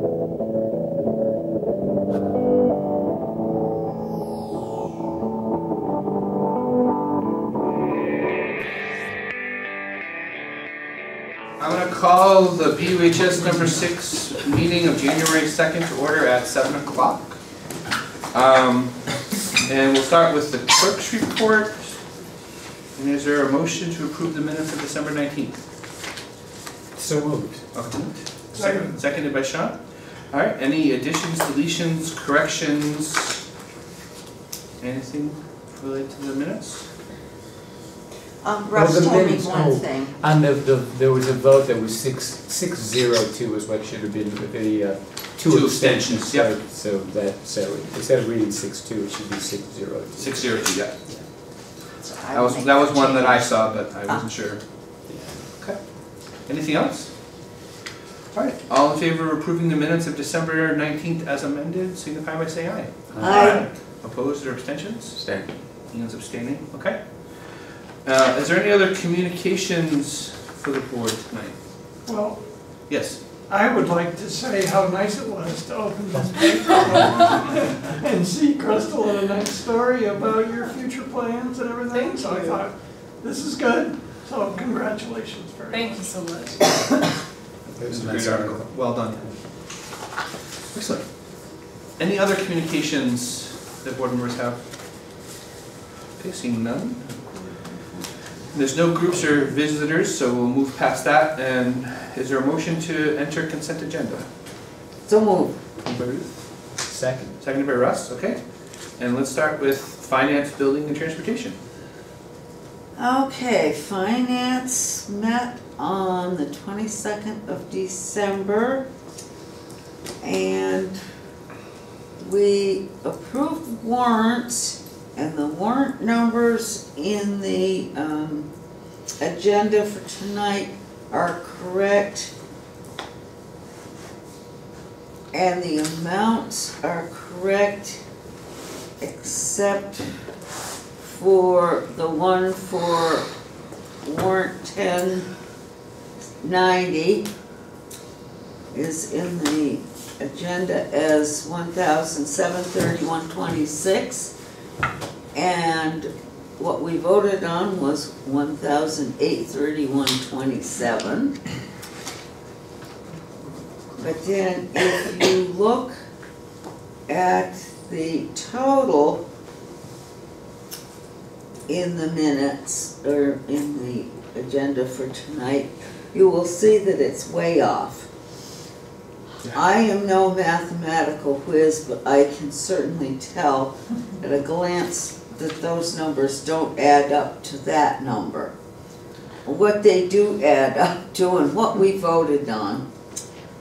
I'm gonna call the BUHS number six meeting of January second to order at seven o'clock. Um, and we'll start with the clerk's report. And is there a motion to approve the minutes of December nineteenth? So moved. Second. Seconded by Sean. All right, any additions, deletions, corrections? Anything related to the minutes? Um, Well, Russ the told me minutes- one oh. thing. And the, the, there was a vote that was six, six zero two is what should have been with the, uh, Two two abstentions, abstentions. So, so that, so instead of reading six two, it should be six zero two. Six zero two, yeah. so I That was, will that was one that I change. saw, but I wasn't sure. Okay. Anything else? All right, all in favor of approving the minutes of December nineteenth as amended, signify by saying aye. Aye. Opposed or abstentions? Stay. Ian's abstaining, okay. Uh, is there any other communications for the board tonight? Well, Yes, I would like to say how nice it was to open this paper and see Crystal in a nice story about your future plans and everything. Thank So I you. thought, this is good, so congratulations very much. Thank you so much. It was it's a a great article, well done. Excellent. Any other communications that board members have? Okay, seeing none. There's no groups or visitors, so we'll move past that, and is there a motion to enter consent agenda? So move. Moved by Second. seconded by Russ, okay? And let's start with finance, building, and transportation. Okay, finance met on the twenty-second of December. And we approved warrants and the warrant numbers in the, um, agenda for tonight are correct. And the amounts are correct, except for the one for warrant ten ninety is in the agenda as one thousand seven thirty-one twenty-six. And what we voted on was one thousand eight thirty-one twenty-seven. But then if you look at the total in the minutes or in the agenda for tonight, you will see that it's way off. I am no mathematical whiz, but I can certainly tell at a glance that those numbers don't add up to that number. What they do add up to and what we voted on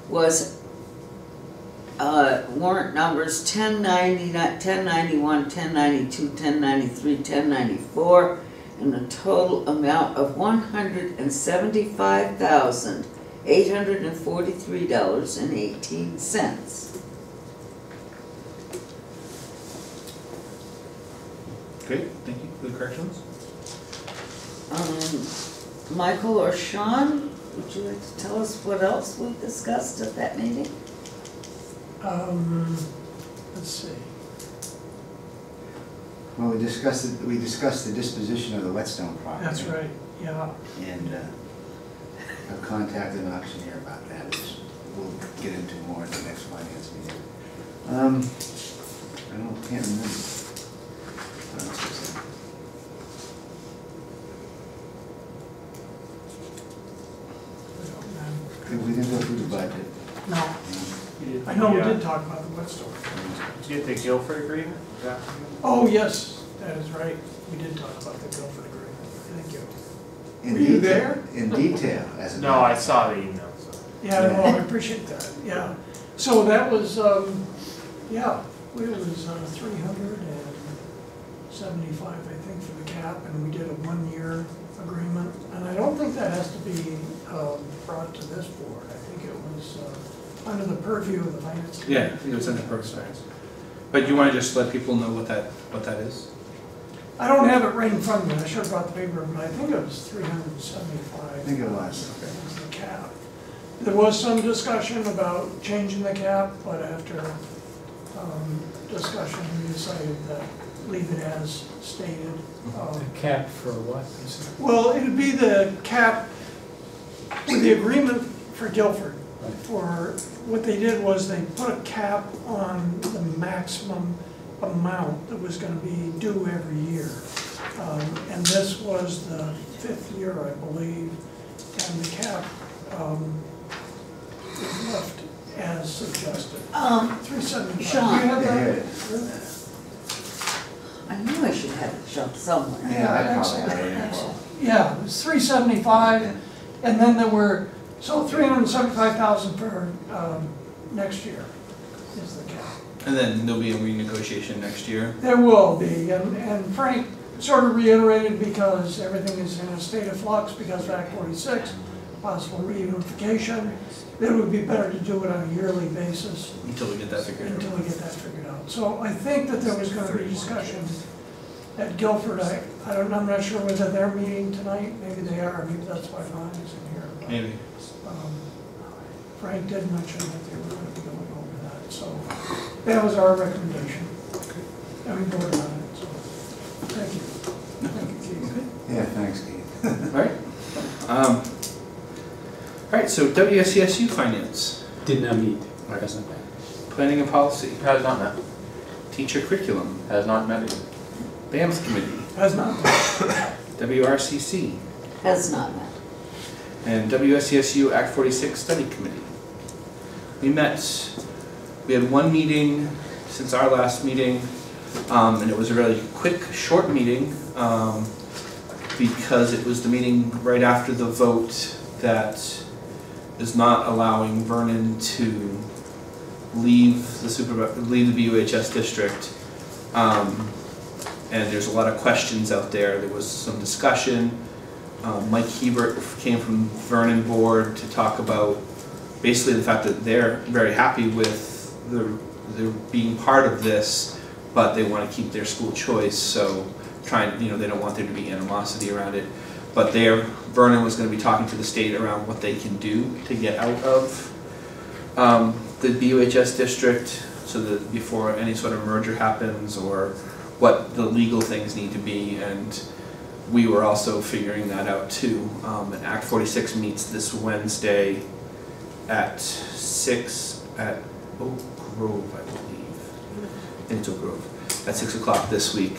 was uh, warrant numbers 1090, 1091, 1092, 1093, 1094, and a total amount of one hundred and seventy-five thousand, eight hundred and forty-three dollars and eighteen cents. Great, thank you for the corrections. Um, Michael or Sean, would you like to tell us what else we discussed at that meeting? Um, let's see. Well, we discussed, it- we discussed the disposition of the Whetstone property. That's right, yeah. And uh, I've contacted an auctioneer about that, which we'll get into more in the next finance meeting. Um, I don't, can't remember. What else was there? I don't know. We didn't go through the budget. No, You I know we did talk about the Whetstone. Did you get the Guilford agreement? Is that- Oh, yes, that is right. We did talk about the Guilford agreement. Thank you. In Were you detail- there? In detail, as a. No, I saw the email, so. Yeah, no, I appreciate that, yeah. So that was, um, yeah, it was uh, three hundred and seventy-five, I think, for the cap, and we did a one-year agreement. And I don't think that has to be, um, brought to this board. I think it was, uh, under the purview of the finance. committee. Yeah, it was under Perks Science. But you wanna just let people know what that, what that is? I don't have it right in front of me, I should have brought the paper, but I think it was three hundred and seventy-five. I think it was. Was the cap. There was some discussion about changing the cap, but after um, discussion, we decided that leave it as stated. Um, The cap for what? you said? Well, it'd be the cap with the agreement for Guilford. Right. For, what they did was they put a cap on the maximum amount that was gonna be due every year. Um, And this was the fifth year, I believe, and the cap um, is left as suggested. Um, Three seventy-five. Sean. You have that? here it is. I knew I should have it shoved somewhere. Yeah, I probably excellent, it. Yeah, it was three seventy-five, and then there were, so three hundred and seventy-five thousand for, um, next year is the cap. And then there'll be a renegotiation next year. There will be, and, and Frank sort of reiterated because everything is in a state of flux because of Act forty-six, possible reunification, that it would be better to do it on a yearly basis Until we get that figured out. until we get that figured out. So I think that there was gonna be discussion at Guilford, I, I don't, I'm not sure whether they're meeting tonight, maybe they are, maybe that's why Ron isn't here. Maybe. Um, Frank did mention that they were gonna be going over that, so that was our recommendation. And we voted on it, so, thank you. Thank you, Keith. Yeah, thanks, Keith. All right. Um, all right, so WSCSU finance, Did not meet, hasn't planning and policy, Has not met, teacher curriculum, has not met. BAMS committee, Has not, WRCC, Has not met. And WSCSU Act 46 Study Committee. We met, we had one meeting since our last meeting, um, and it was a really quick, short meeting, um, because it was the meeting right after the vote that is not allowing Vernon to leave the super, leave the BUHS district. Um, and there's a lot of questions out there, there was some discussion. Um, Mike Hebert came from Vernon Board to talk about basically the fact that they're very happy with the, the being part of this, but they wanna keep their school choice, so trying, you know, they don't want there to be animosity around it. But there, Vernon was gonna be talking to the state around what they can do to get out of, um, the BUHS district, so that before any sort of merger happens, or what the legal things need to be, and we were also figuring that out too. Um, and Act forty-six meets this Wednesday at six at Oak Grove, I believe. I think it's Oak Grove, at six o'clock this week.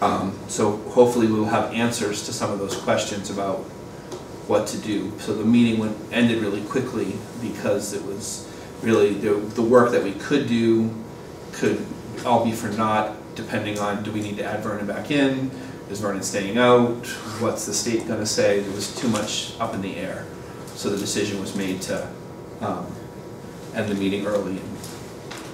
Um, so hopefully we'll have answers to some of those questions about what to do. So the meeting went, ended really quickly because it was really, the, the work that we could do could all be for naught, depending on, do we need to add Vernon back in? Is Vernon staying out? What's the state gonna say? There was too much up in the air. So the decision was made to, um, end the meeting early. and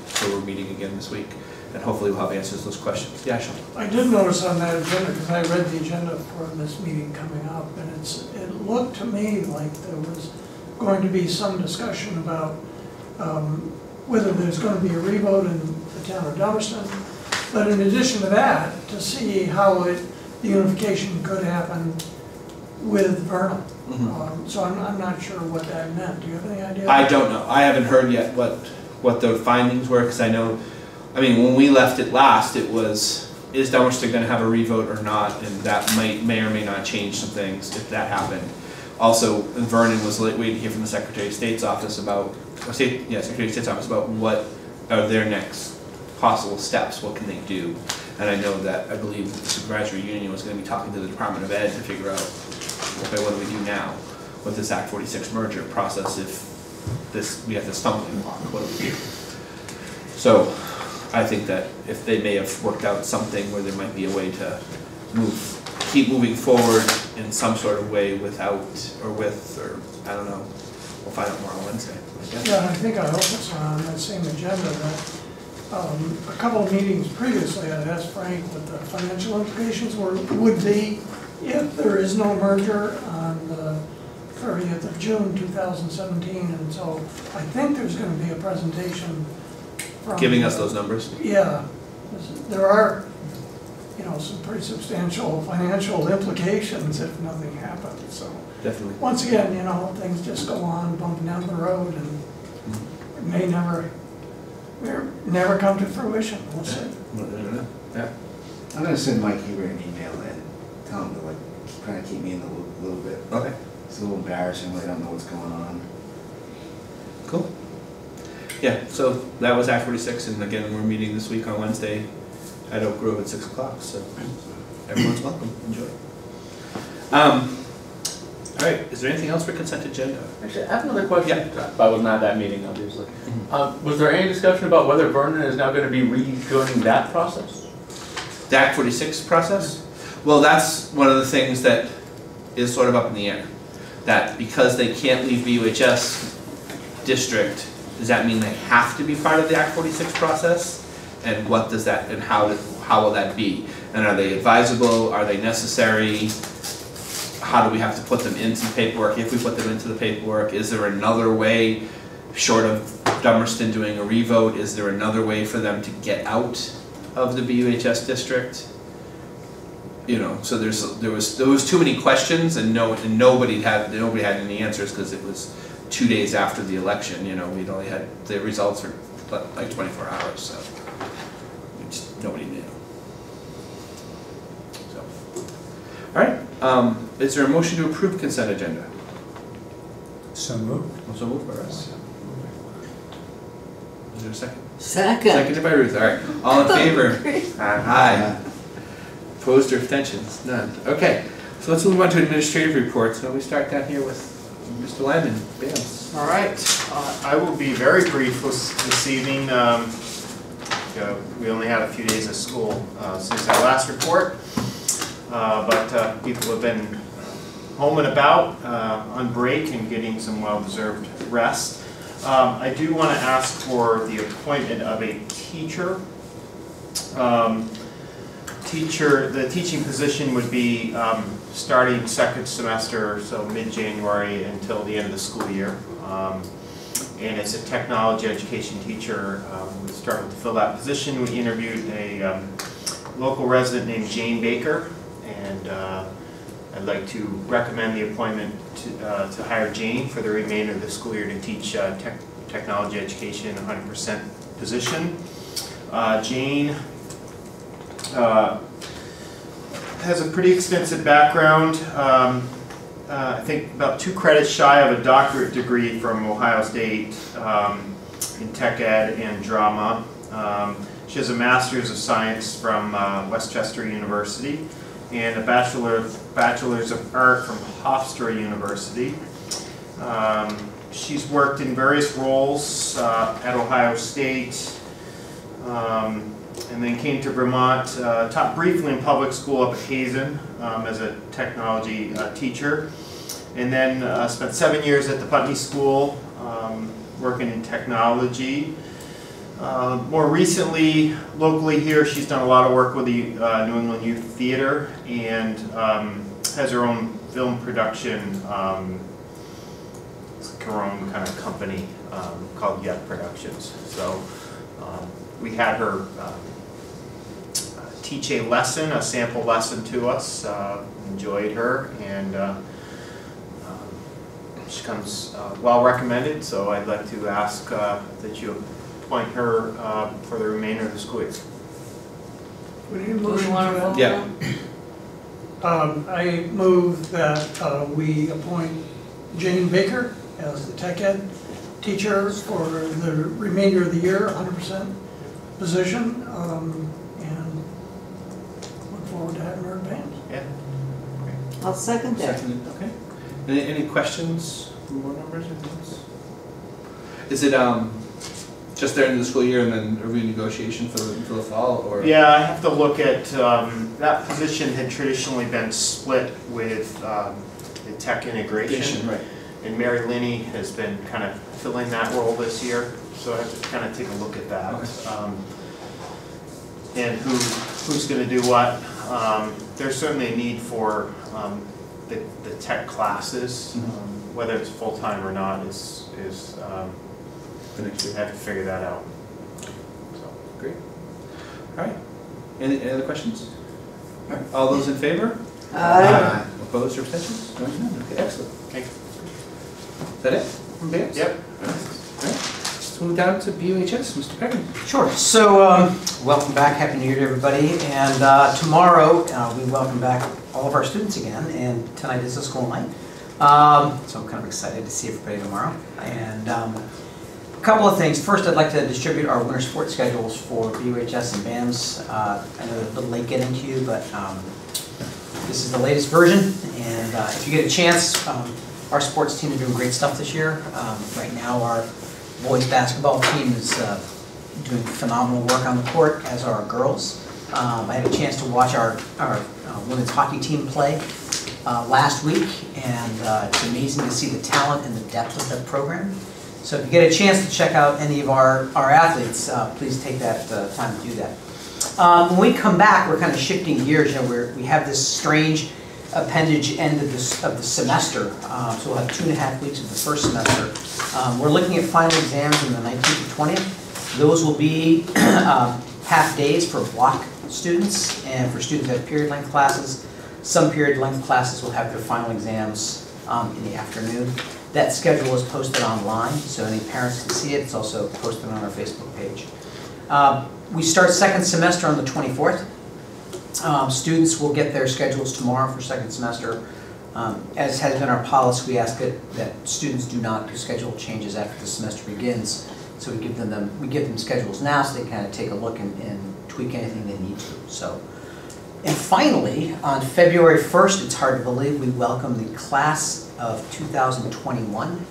So we're meeting again this week, and hopefully we'll have answers to those questions. Yeah? I did notice on that agenda, because I read the agenda for this meeting coming up, and it's, it looked to me like there was going to be some discussion about um, whether there's gonna be a revote in the town of Dummerston. But in addition to that, to see how it, the unification could happen with Vernon. Um, So I'm, I'm not sure what that meant. Do you have any idea? I don't know. I haven't heard yet what, what the findings were, because I know, I mean, when we left it last, it was, is Dummerston gonna have a revote or not? And that might, may or may not change some things if that happened. Also, Vernon was late- waiting to hear from the Secretary of State's office about, or state, yeah, Secretary of State's office about what are their next possible steps, what can they do? And I know that, I believe the supervisory union was gonna be talking to the Department of Ed to figure out, okay, what do we do now with this Act forty-six merger process if this, we have this stumbling block, what do we do? So, I think that if they may have worked out something where there might be a way to move, keep moving forward in some sort of way without, or with, or, I don't know. We'll find out more on Wednesday, I guess. Yeah, I think I hope it's on that same agenda that, um, a couple of meetings previously, I asked Frank what the financial implications were, would be if there is no merger on the thirtieth of June, two thousand seventeen, and so I think there's gonna be a presentation from. Giving us those numbers. Yeah, there are, you know, some pretty substantial financial implications if nothing happens, so Definitely. once again, you know, things just go on bumping down the road and it may never, never come to fruition, we'll see. Yeah. I'm gonna send Mike Hebert an email and tell him to like, kinda keep me in the loop a little bit. Okay, It's a little embarrassing, when I don't know what's going on. cool. Yeah, so that was Act forty-six, and again, we're meeting this week on Wednesday at Oak Grove at six o'clock, so everyone's welcome, enjoy. Um, all right, is there anything else for consent agenda? Actually, I have another question. Yeah. I was not at that meeting, obviously. Um, was there any discussion about whether Vernon is now gonna be rejoining that process? The Act forty-six process? Well, that's one of the things that is sort of up in the air. That because they can't leave BUHS district, does that mean they have to be part of the Act forty-six process? And what does that, and how, how will that be? And are they advisable, are they necessary? How do we have to put them into the paperwork, if we put them into the paperwork? Is there another way, short of Dummerston doing a revote, is there another way for them to get out of the BUHS district? You know, so there's, there was, there was too many questions and no, and nobody had, nobody had any answers because it was two days after the election, you know, we'd only had the results for like twenty-four hours, so. just- Nobody knew. So, all right, um, is there a motion to approve consent agenda? So moved. So moved by Russ. Is there a second? Second. Seconded by Ruth, all right, all in favor? Aye. Opposed or abstentions? None. Okay, so let's move on to administrative reports. So we start down here with Mr. Lyman, BAMS. All right, uh, I will be very brief this this evening. Um, uh, We only had a few days of school uh, since our last report, Uh, but uh, people have been home and about, uh, on break and getting some well-deserved rest. Um, I do want to ask for the appointment of a teacher. Um, Teacher, the teaching position would be um, starting second semester, so mid-January until the end of the school year. Um, And it's a technology education teacher. Um, We started to fill that position. We interviewed a um, local resident named Jane Baker. And uh, I'd like to recommend the appointment to uh, to hire Jane for the remainder of the school year to teach uh, tech- technology education, 100% position. Uh, Jane uh, has a pretty extensive background. Um, uh, I think about two credits shy of a doctorate degree from Ohio State um, in tech ed and drama. Um, She has a master's of science from uh, West Chester University and a bachelor, bachelor's of art from Hofstra University. Um, She's worked in various roles uh, at Ohio State, um, and then came to Vermont, uh, taught briefly in public school up at Hazen um, as a technology uh, teacher, and then uh, spent seven years at the Putney School um, working in technology. Uh, More recently, locally here, she's done a lot of work with the uh, New England Youth Theater and um, has her own film production, um, like her own kind of company um, called Yet Productions. So um, we had her um, teach a lesson, a sample lesson to us, uh, enjoyed her, and uh, um, she comes uh, well recommended, so I'd like to ask uh, that you appoint her uh, for the remainder of the school year. We need a Do we want to to vote? Yeah. Um, I move that uh, we appoint Jane Baker as the tech ed teacher for the remainder of the year, hundred percent position, um, and look forward to having her in BAMS. Yeah? I'll second that. Seconded, okay. Any, any questions from board members or things? Is it, um, just there in the school year and then a renegotiation for the, for the fall, or? Yeah, I have to look at, um, that position had traditionally been split with um, the tech integration. Right. And Mary Linney has been kind of filling that role this year, so I have to kind of take a look at that. Okay. Um, And who, who's gonna do what. Um, There's certainly a need for um, the, the tech classes, Mhm. um, whether it's full-time or not is, is, The next we year. have to figure that out. So. Great. All right. Any, any other questions? All right. All those in favor? Aye. Opposed or abstentions? Hearing none. Okay, excellent. Okay. Is that it from BAMS? Yep. All right. Let's move down to BUHS, Mr. Perrin. Sure. So, um, welcome back, Happy New Year to everybody. And uh, tomorrow, uh, we welcome back all of our students again, and tonight is a school night. Um, So I'm kind of excited to see everybody tomorrow. And um, a couple of things. First, I'd like to distribute our winter sports schedules for BUHS and BAMS. Uh, I know they're a little late getting to you, but um, this is the latest version. And uh, if you get a chance, um, our sports team are doing great stuff this year. Um, Right now, our boys basketball team is uh, doing phenomenal work on the court, as are our girls. Um, I had a chance to watch our, our uh, women's hockey team play uh, last week, and uh, it's amazing to see the talent and the depth of the program. So if you get a chance to check out any of our, our athletes, uh, please take that uh, time to do that. Um, When we come back, we're kind of shifting gears, you know, we're, we have this strange appendage end of this, of the semester. Uh, So we'll have two and a half weeks of the first semester. Um, We're looking at final exams on the 19th and 20th. Those will be um, half days for block students and for students that have period length classes. Some period length classes will have their final exams um, in the afternoon. That schedule is posted online, so any parents can see it. It's also posted on our Facebook page. Um, We start second semester on the 24th. Um, Students will get their schedules tomorrow for second semester. Um, As has been our policy, we ask that, that students do not do schedule changes after the semester begins. So we give them, them, we give them schedules now so they kind of take a look and, and tweak anything they need to, so. And finally, on February 1st, it's hard to believe, we welcome the class of 2021.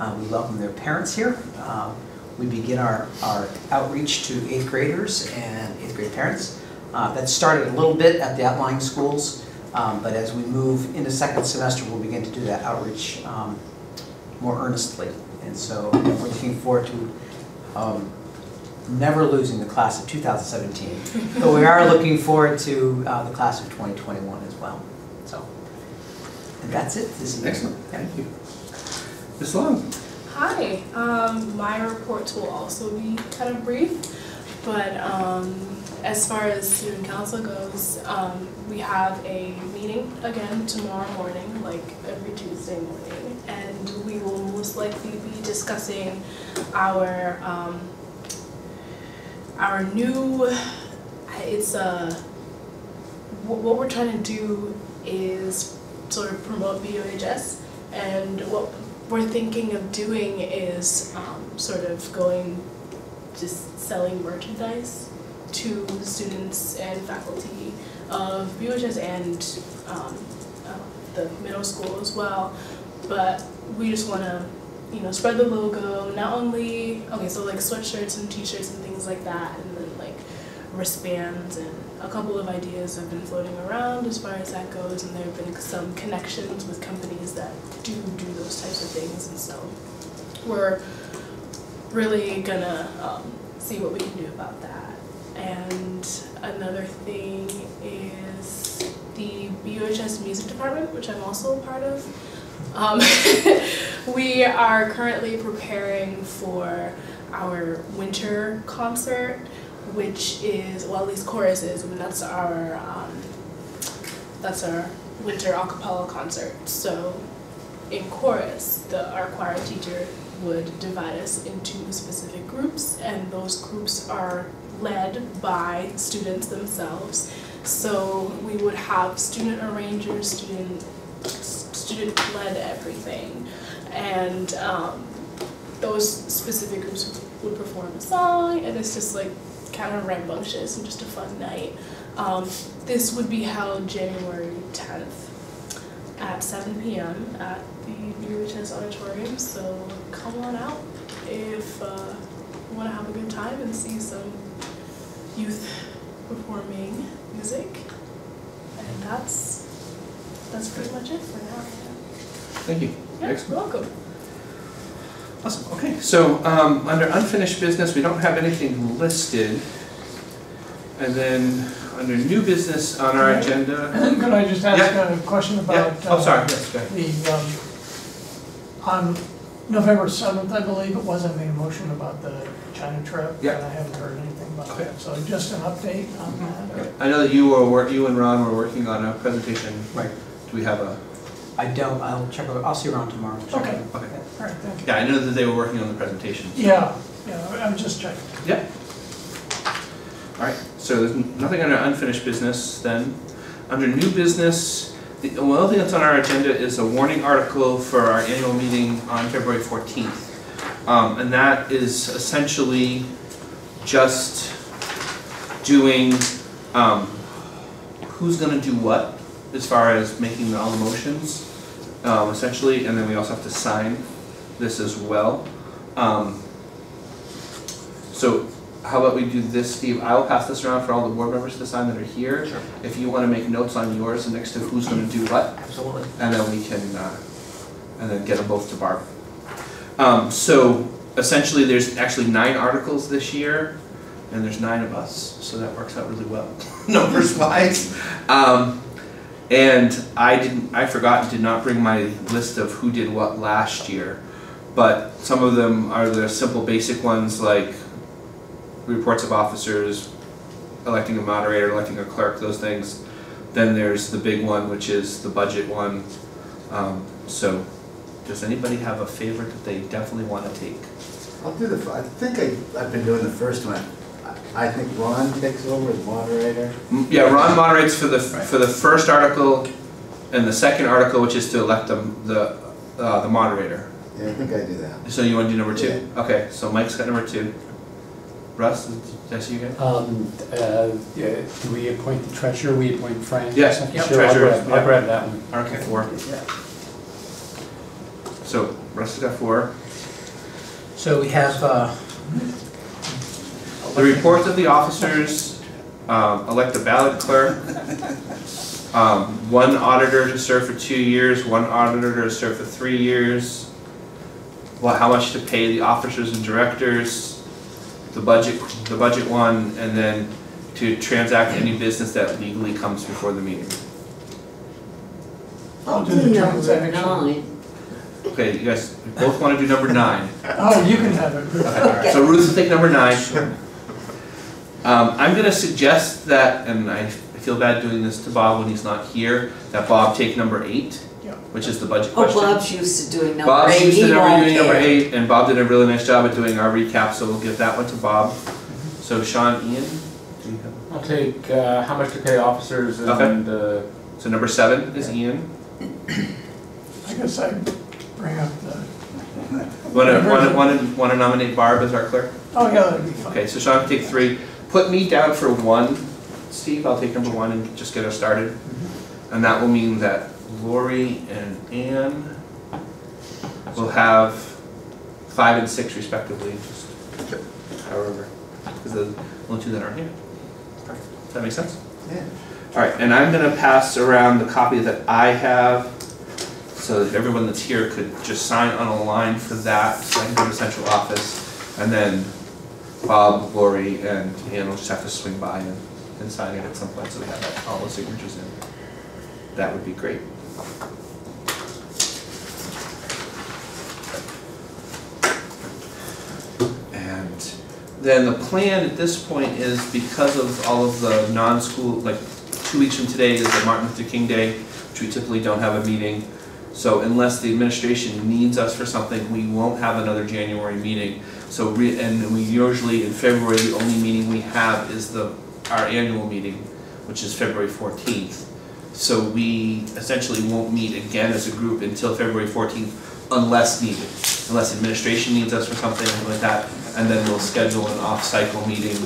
Uh, We welcome their parents here. Uh, We begin our, our outreach to eighth graders and eighth grade parents. Uh, That started a little bit at the outlying schools, um, but as we move into second semester, we'll begin to do that outreach um, more earnestly. And so we're looking forward to um, never losing the class of 2017. But we are looking forward to uh, the class of 2021 as well. So, that's it this evening. Excellent, thank you. Ms. Long? Hi, um, my reports will also be kind of brief, but, um, as far as student council goes, um, we have a meeting again tomorrow morning, like every Tuesday morning, and we will most likely be discussing our, um, our new, it's a, what, what we're trying to do is sort of promote BUHS, and what we're thinking of doing is um, sort of going, just selling merchandise to students and faculty of BUHS and um, uh, the middle school as well. But we just want to, you know, spread the logo, not only, okay, so like sweatshirts and t-shirts and things like that, and then like wristbands and a couple of ideas have been floating around as far as that goes, and there have been some connections with companies that do do those types of things, and so we're really gonna um, see what we can do about that. And another thing is the BUHS music department, which I'm also a part of. Um, we are currently preparing for our winter concert which is well at least choruses and that's our um, that's our winter a cappella concert. So in chorus the our choir teacher would divide us into specific groups and those groups are led by students themselves. So we would have student arrangers student student led everything. And um, those specific groups would perform a song and it's just like kind of rambunctious and just a fun night. Um, this would be held January 10th at 7 p.m. at the BUHS auditorium, so come on out if uh, you want to have a good time and see some youth performing music. And that's that's pretty much it for now. Thank you. Yeah, Excellent. welcome. Awesome, okay, so, um, under unfinished business, we don't have anything listed. And then, under new business on our Right. agenda. Could I just ask a question Yeah, about? oh, uh, sorry, yes, go ahead. The, um, on November seventh, I believe, it was, I made a motion about the China trip. Yeah. And I haven't heard anything about Okay. that, so just an update on that. Okay. I know that you were, wor- you and Ron were working on a presentation. Right. Do we have a I don't, I'll check, out- I'll see you around tomorrow. Check Okay. out- Okay. Right, thank you. Yeah, I know that they were working on the presentations. Yeah, yeah, I'm just checking. Yep. All right, so there's nothing under unfinished business then. Under new business, the one other thing that's on our agenda is a warning article for our annual meeting on February fourteenth. Um, and that is essentially just doing, um, who's gonna do what as far as making all the motions, um, essentially, and then we also have to sign this as well. Um, so how about we do this, Steve? I'll pass this around for all the board members to sign that are here. Sure. If you wanna make notes on yours and next to who's gonna do what, Absolutely. and then we can, uh, and then get them both to Barb. Um, so essentially, there's actually nine articles this year, and there's nine of us, so that works out really well, numbers wise. Um, and I didn't, I forgot and did not bring my list of who did what last year. But some of them are the simple basic ones like reports of officers, electing a moderator, electing a clerk, those things. Then there's the big one, which is the budget one. Um, so, does anybody have a favorite that they definitely wanna take? I'll do the, I think I, I've been doing the first one. I think Ron takes over as moderator. Yeah, Ron moderates for the, for the first article and the second article, which is to elect them, the, uh, the moderator. Yeah, I think I do that. So you wanna do number two? Okay, so Mike's got number two. Russ, did I see you again? Um, uh, yeah, do we appoint the treasurer, we appoint Frank? Yes, Sure, yep, I'll treasurer, grab- I'll grab that one. Article four. So Russ has got four. So we have, uh, The reports of the officers, um, elect a ballot clerk, um, one auditor to serve for two years, one auditor to serve for three years, well, how much to pay the officers and directors, the budget, the budget one, and then to transact any business that legally comes before the meeting. I'll do the Number transaction. nine. Okay, you guys both wanna do number nine? Oh, you can have it. Okay, So Ruth will take number nine. Um, I'm gonna suggest that, and I feel bad doing this to Bob when he's not here, that Bob take number eight, Yeah. Which is the budget Oh, question. Bob's used to doing number Bob's eight, used to he never won't doing number care. eight, and Bob did a really nice job at doing our recap, so we'll give that one to Bob. So Sean, Ian, do you have? I'll take, uh, how much to pay officers Okay. and, uh, So number seven is Ian. I guess I bring up the, Wanna, wanna, wanna, wanna nominate Barb as our clerk? oh, yeah, that'd be fine. Okay, so Sean can take three. Put me down for one, Steve, I'll take number one and just get us started. And that will mean that Lori and Ann will have five and six respectively, just however, because the only two that aren't here. Does that make sense? Yeah. All right, and I'm gonna pass around the copy that I have, so that everyone that's here could just sign on a line for that, so I can go to central office. And then Bob, Lori, and Ann will just have to swing by and, and sign it at some point, so we have that- all the signatures in. That would be great. And then the plan at this point is because of all of the non-school, like, two weeks from today is the Martin Luther King Day, which we typically don't have a meeting. So unless the administration needs us for something, we won't have another January meeting. So, and we usually, in February, the only meeting we have is the, our annual meeting, which is February fourteenth. So we essentially won't meet again as a group until February fourteenth unless needed. Unless administration needs us for something like that, and then we'll schedule an off-cycle meeting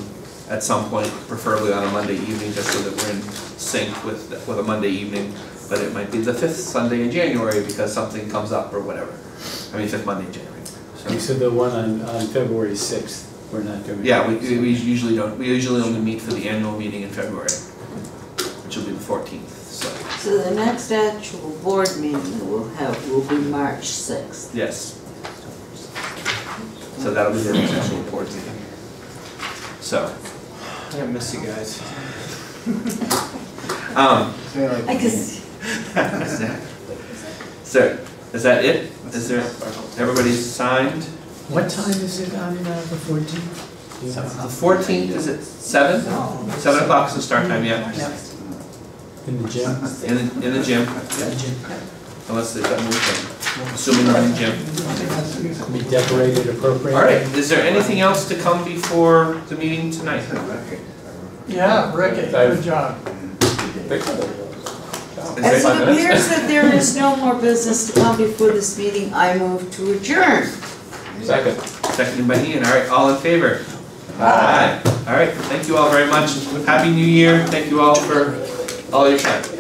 at some point, preferably on a Monday evening, just so that we're in sync with, with a Monday evening. But it might be the fifth Sunday in January because something comes up or whatever. I mean, fifth Monday in January. So- You said the one on, on February sixth, we're not doing. Yeah, we, we usually don't, we usually only meet for the annual meeting in February, which will be the fourteenth, so, So the next actual board meeting we'll have will be March sixth. yes. So that'll be the next actual board meeting. So, I miss you guys. Um, Say like- I guess, so, is that it? Is there, everybody signed? What time is it on uh, the fourteenth? The fourteenth, is it seven? Seven o'clock is the start time, yeah, In the gym? in, the- in the gym. Jim. unless they've got moved, assuming they're in the gym. Be decorated appropriately. All right, is there anything else to come before the meeting tonight? Yeah, Ricky, good job. As it appears that there is no more business to come before this meeting, I move to adjourn. Second. Seconded by Ian, all right, all in favor? Aye. All right, thank you all very much, happy new year, thank you all for all your time.